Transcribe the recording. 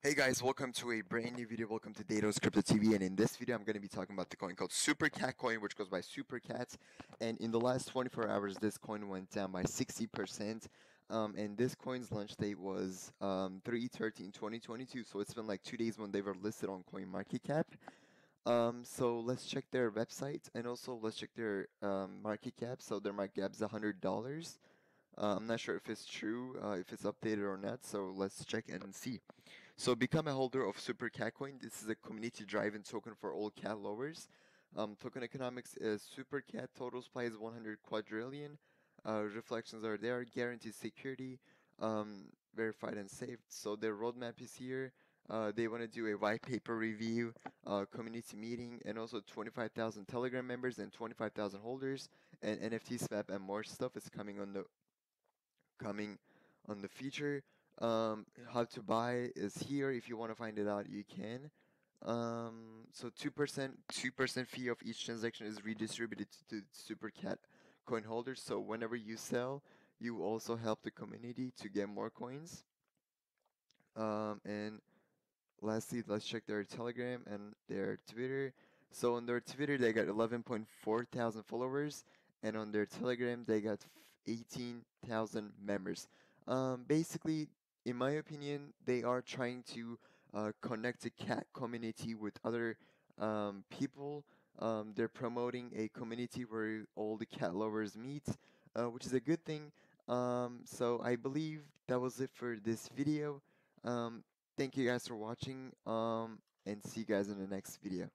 Hey guys, welcome to a brand new video. Welcome to Datos Crypto TV, and in this video, I'm going to be talking about the coin called Super Cat Coin, which goes by Super Cat. And in the last 24 hours, this coin went down by 60%. Um, and this coin's launch date was um, 3-13-2022, so it's been like two days when they were listed on CoinMarketCap. Um, so let's check their website, and also let's check their um, market cap. So their market cap is $100. Uh, I'm not sure if it's true, uh, if it's updated or not, so let's check and see. So become a holder of Super Cat Coin. This is a community-driven token for all cat lovers. Um, token economics is Super Cat total supply is 100 quadrillion. Uh, reflections are there, guaranteed security, um, verified and saved. So their roadmap is here. Uh, they want to do a white paper review, uh, community meeting, and also 25,000 Telegram members and 25,000 holders, and NFT swap and more stuff is coming on the coming on the feature. Um, how to buy is here. If you want to find it out, you can. Um, so 2%, 2% fee of each transaction is redistributed to Super Cat coin holders. So whenever you sell, you also help the community to get more coins. Um, and lastly, let's check their Telegram and their Twitter. So on their Twitter, they got 11.4 thousand followers, and on their Telegram, they got 18,000 members. Um, basically, in my opinion, they are trying to uh, connect the cat community with other um, people. Um, they're promoting a community where all the cat lovers meet, uh, which is a good thing. Um, so I believe that was it for this video. Um, thank you guys for watching, um, and see you guys in the next video.